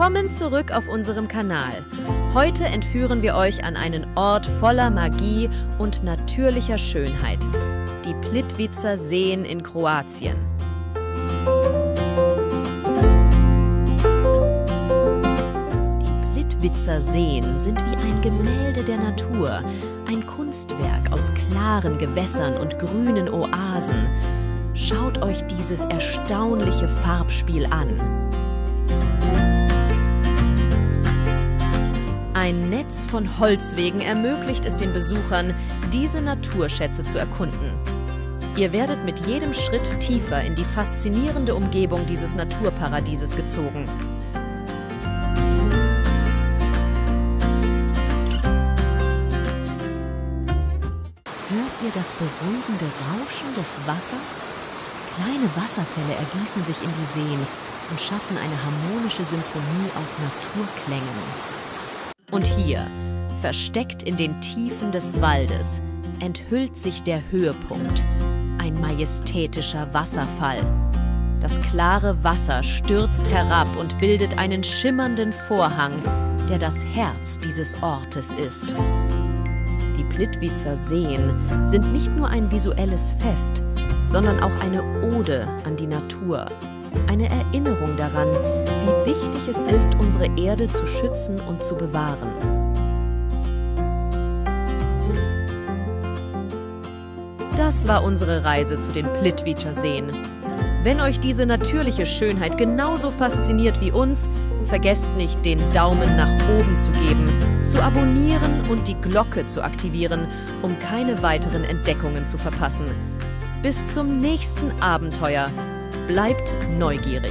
Willkommen zurück auf unserem Kanal. Heute entführen wir euch an einen Ort voller Magie und natürlicher Schönheit. Die Plitvicer Seen in Kroatien. Die Plitvicer Seen sind wie ein Gemälde der Natur, ein Kunstwerk aus klaren Gewässern und grünen Oasen. Schaut euch dieses erstaunliche Farbspiel an. Ein Netz von Holzwegen ermöglicht es den Besuchern, diese Naturschätze zu erkunden. Ihr werdet mit jedem Schritt tiefer in die faszinierende Umgebung dieses Naturparadieses gezogen. Hört ihr das beruhigende Rauschen des Wassers? Kleine Wasserfälle ergießen sich in die Seen und schaffen eine harmonische Symphonie aus Naturklängen. Und hier, versteckt in den Tiefen des Waldes, enthüllt sich der Höhepunkt, ein majestätischer Wasserfall. Das klare Wasser stürzt herab und bildet einen schimmernden Vorhang, der das Herz dieses Ortes ist. Die Plitvicer Seen sind nicht nur ein visuelles Fest, sondern auch eine Ode an die Natur eine Erinnerung daran, wie wichtig es ist, unsere Erde zu schützen und zu bewahren. Das war unsere Reise zu den Plitvicer Seen. Wenn euch diese natürliche Schönheit genauso fasziniert wie uns, vergesst nicht, den Daumen nach oben zu geben, zu abonnieren und die Glocke zu aktivieren, um keine weiteren Entdeckungen zu verpassen. Bis zum nächsten Abenteuer Bleibt neugierig.